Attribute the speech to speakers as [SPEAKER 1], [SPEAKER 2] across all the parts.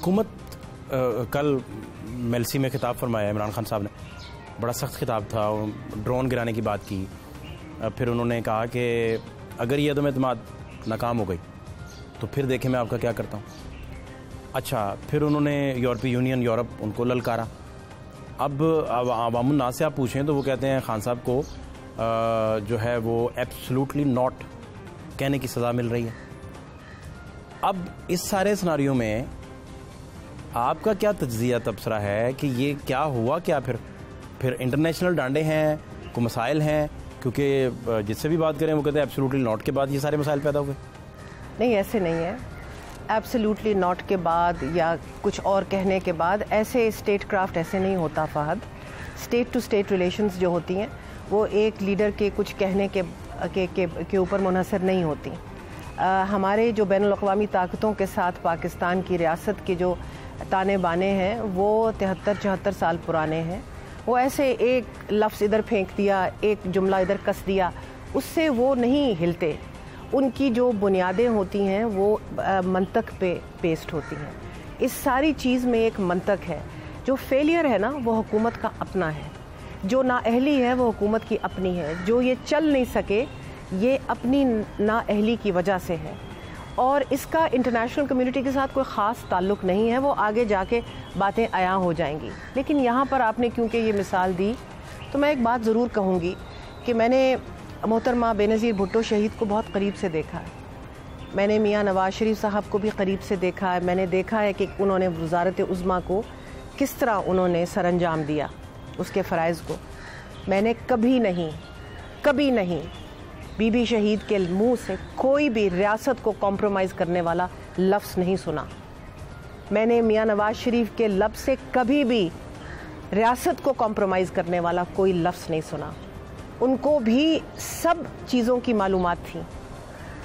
[SPEAKER 1] हुकूमत कल मेलसी में खिताब फरमाया, इमरान खान साहब ने। बड़ा सख्त खिताब था ड्रोन गिराने की बात की। फिर उन्होंने कहा कि अगर ये अदम नाकाम हो गई तो फिर देखें मैं आपका क्या करता हूँ। अच्छा फिर उन्होंने यूरोपीय यूनियन, यूरोप, उनको ललकारा। अब अवामनास से आप पूछें तो वो कहते हैं, खान साहब को जो है वो एब्सोल्युटली नॉट कहने की सज़ा मिल रही है। अब इस सारे सनारियों में आपका क्या तजिया तबसरा है कि ये क्या हुआ क्या? फिर फिर इंटरनेशनल डांडे हैं को मसाइल हैं क्योंकि जिससे भी बात करें वो कहते हैं एब्सोल्युटली नॉट के बाद ये सारे मसाइल पैदा हुए।
[SPEAKER 2] नहीं ऐसे नहीं है। एब्सोल्युटली नॉट के बाद या कुछ और कहने के बाद ऐसे स्टेट क्राफ्ट ऐसे नहीं होता Fahad. State to state relations जो होती हैं वो एक लीडर के कुछ कहने के के के, ऊपर मुनसर नहीं होती। हमारे जो बैन अवी ताकतों के साथ पाकिस्तान की रियासत के जो ताने बाने हैं, वो तिहत्तर चौहत्तर साल पुराने हैं। वो ऐसे एक लफ्ज़ इधर फेंक दिया, एक जुमला इधर कस दिया, उससे वो नहीं हिलते। उनकी जो बुनियादें होती हैं, वो मंतक पे पेस्ट होती हैं। इस सारी चीज़ में एक मंतक है। जो फेलियर है ना, वो हुकूमत का अपना है। जो नाअहली है, वो हुकूमत की अपनी है। जो ये चल नहीं सके ये अपनी नाअहली की वजह से है। और इसका इंटरनेशनल कम्युनिटी के साथ कोई ख़ास ताल्लुक़ नहीं है, वो आगे जाके बातें आया हो जाएँगी। लेकिन यहाँ पर आपने क्योंकि ये मिसाल दी तो मैं एक बात ज़रूर कहूँगी कि मैंने मोहतरमा बेनज़ीर भुट्टो शहीद को बहुत करीब से देखा है। मैंने मियाँ नवाज़ शरीफ साहब को भी करीब से देखा है। मैंने देखा है कि उन्होंने वजारत उज़मा को किस तरह उन्होंने सर अंजाम दिया, उसके फ़रज़ को। मैंने कभी नहीं कभी नहीं बीबी शहीद के मुँह से कोई भी रियासत को कॉम्प्रोमाइज़ करने वाला लफ्ज़ नहीं सुना। मैंने मियाँ नवाज़ शरीफ के लब से कभी भी रियासत को कॉम्प्रोमाइज़ करने वाला कोई लफ्ज़ नहीं सुना। उनको भी सब चीज़ों की मालूम थी।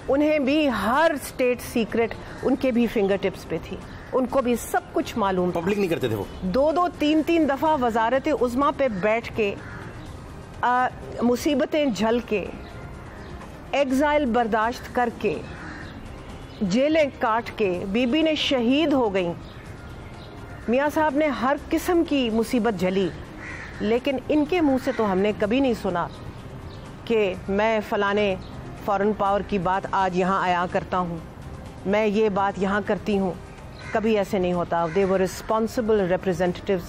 [SPEAKER 2] उन्हें भी हर स्टेट सीक्रेट उनके भी फिंगर टिप्स पे थी। उनको भी सब कुछ मालूम
[SPEAKER 1] पब्लिक नहीं करते थे वो?
[SPEAKER 2] दो दो तीन तीन दफ़ा वजारत उज़मा पे बैठ के मुसीबतें झल के एग्ज़ाइल बर्दाश्त करके, जेलें काट के बीबी ने शहीद हो गई। मियाँ साहब ने हर किस्म की मुसीबत झली, लेकिन इनके मुँह से तो हमने कभी नहीं सुना कि मैं फ़लाने फॉरेन पावर की बात आज यहाँ आया करता हूँ। मैं ये बात यहाँ करती हूँ। कभी ऐसे नहीं होता। They were responsible representative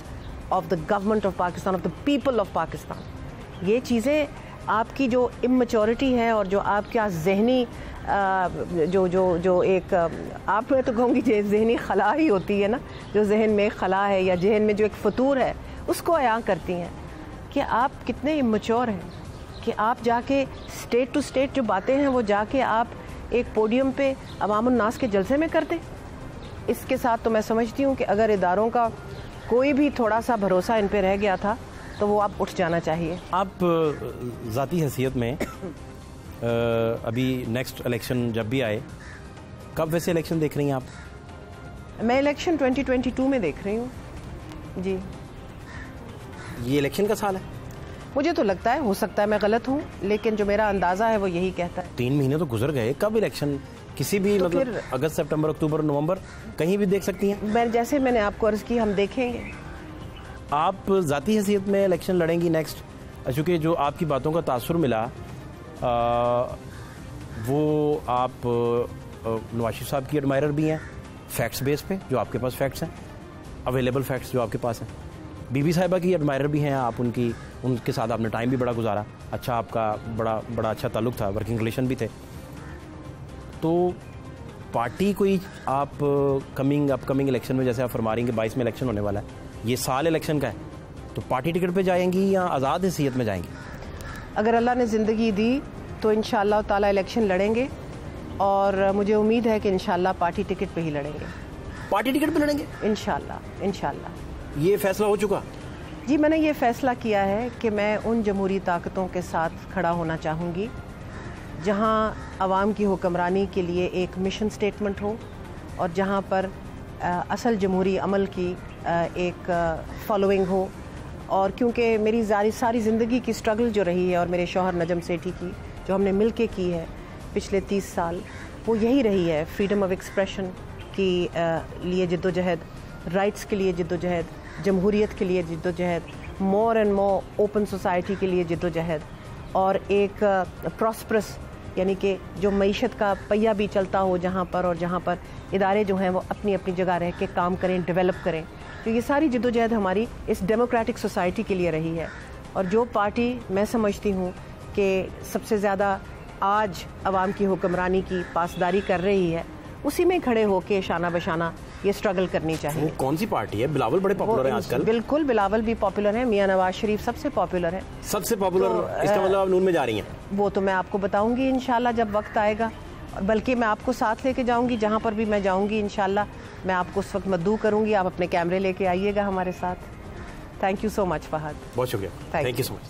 [SPEAKER 2] of the government of Pakistan of the people of Pakistan ये चीज़ें आपकी जो इमेच्योरिटी है और जो आपका जहनी जो जो जो एक आप मैं तो कहूँगी जहनी खला ही होती है ना, जो जहन में खला है या जहन में जो एक फतूर है, उसको अयां करती हैं कि आप कितने इमेच्योर हैं, कि आप जाके स्टेट टू स्टेट जो बातें हैं वो जाके आप एक पोडियम पे अवामनास के जलसे में कर करते इसके साथ तो मैं समझती हूँ कि अगर इदारों का कोई भी थोड़ा सा भरोसा इन पर रह गया था तो वो आप उठ जाना चाहिए।
[SPEAKER 1] आप ज़ाती हैसियत में अभी नेक्स्ट इलेक्शन जब भी आए कब वैसे इलेक्शन देख रही हैं आप?
[SPEAKER 2] मैं इलेक्शन 2022 में देख रही हूँ। जी।
[SPEAKER 1] ये इलेक्शन का साल है?
[SPEAKER 2] मुझे तो लगता है हो सकता है मैं गलत हूँ लेकिन जो मेरा अंदाज़ा है वो यही कहता है।
[SPEAKER 1] तीन महीने तो गुजर गए कब इलेक्शन किसी भी तो मतलब अगस्त सितंबर अक्टूबर नवंबर कहीं भी देख सकती हैं?
[SPEAKER 2] मैं जैसे मैंने आपको अर्ज़ की हम देखेंगे।
[SPEAKER 1] आप ज़ाती हैसियत में इलेक्शन लड़ेंगी नेक्स्ट चूँकि जो आपकी बातों का तासर मिला आ, वो आप नवाशी साहब की एडमायर भी हैं फैक्ट्स बेस पे जो आपके पास फैक्ट्स हैं अवेलेबल फैक्ट्स जो आपके पास हैं। बीबी साहिबा की एडमायर भी हैं आप उनकी उनके साथ आपने टाइम भी बड़ा गुजारा। अच्छा आपका बड़ा बड़ा अच्छा ताल्लुक था वर्किंग रिलेशन भी थे। तो पार्टी कोई आप कमिंग अपकमिंग इलेक्शन में जैसे आप फरमा रही हैं कि बाईस में इलेक्शन होने वाला है ये साल इलेक्शन का है तो पार्टी टिकट पे जाएँगी या आज़ाद हैसियत में जाएँगी?
[SPEAKER 2] अगर अल्लाह ने ज़िंदगी दी तो इन ताला इलेक्शन लड़ेंगे और मुझे उम्मीद है कि इन पार्टी टिकट पे ही लड़ेंगे।
[SPEAKER 1] पार्टी टिकट पे लड़ेंगे?
[SPEAKER 2] इनशाला इनशाला
[SPEAKER 1] ये फैसला हो चुका?
[SPEAKER 2] जी मैंने ये फैसला किया है कि मैं उन जमहूरी ताकतों के साथ खड़ा होना चाहूँगी जहाँ आवाम की हुक्मरानी के लिए एक मिशन स्टेटमेंट हो और जहाँ पर असल जमहूरी अमल की एक फॉलोइंग हो। और क्योंकि मेरी सारी ज़िंदगी की स्ट्रगल जो रही है और मेरे शोहर नजम सेठी की, जो हमने मिल के की है पिछले तीस साल, वो यही रही है फ्रीडम ऑफ़ एक्सप्रेशन की लिए जद्दोजहद राइट्स के लिए जद्दोजहद जमहूरीत के लिए जद्दोजहद more and more open society के लिए जद्दोजहद और एक प्रॉस्परस यानी कि जो मीशत का पहिया भी चलता हो जहाँ पर और जहाँ पर इदारे जो हैं वो अपनी अपनी जगह रह के काम करें डेवलप करें। तो ये सारी जदोजहद हमारी इस डेमोक्रेटिक सोसाइटी के लिए रही है। और जो पार्टी मैं समझती हूँ कि सबसे ज़्यादा आज आवाम की हुक्मरानी की पासदारी कर रही है उसी में खड़े होके शाना बशाना ये स्ट्रगल करनी चाहिए।
[SPEAKER 3] वो कौन सी पार्टी है? बिलावल बड़े पॉपुलर हैं आजकल।
[SPEAKER 2] बिल्कुल बिलावल भी पॉपुलर है मियाँ नवाज़ शरीफ सबसे पॉपुलर है।
[SPEAKER 3] सबसे पॉपुलर
[SPEAKER 2] तो,
[SPEAKER 3] इसका मतलब आप नून में जा रही हैं।
[SPEAKER 2] वो तो मैं आपको बताऊँगी इनशाला जब वक्त आएगा। बल्कि मैं आपको साथ लेके जाऊँगी जहाँ पर भी मैं जाऊँगी इनशाला मैं आपको उस वक्त मद्दू करूँगी। आप अपने कैमरे लेके आइएगा हमारे साथ। Thank you so much Fahad
[SPEAKER 3] बहुत शुक्रिया। Thank you so much